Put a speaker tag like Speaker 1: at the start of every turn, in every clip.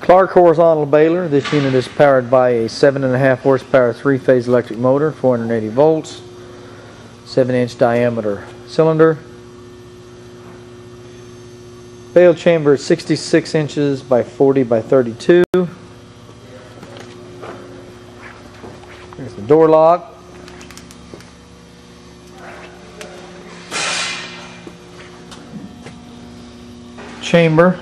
Speaker 1: Clark horizontal baler. This unit is powered by a seven and a half horsepower three-phase electric motor, 480 volts, seven inch diameter cylinder. Bale chamber is 66 inches by 40 by 32. There's the door lock. Chamber.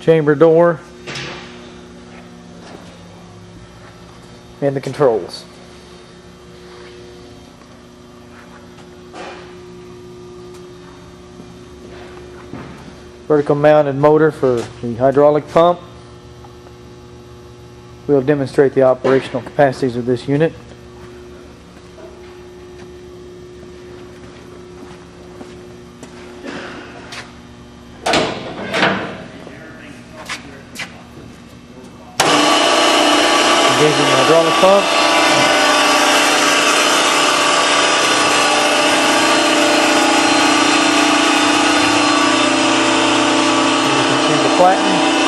Speaker 1: Chamber door. And the controls. vertical mounted motor for the hydraulic pump. We'll demonstrate the operational capacities of this unit. Engaging the hydraulic pump. You can see the platen.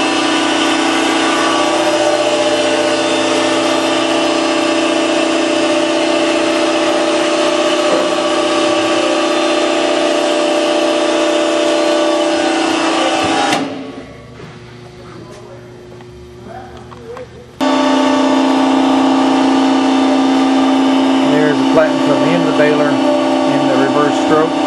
Speaker 1: There's the platen from the end of the baler in the reverse stroke.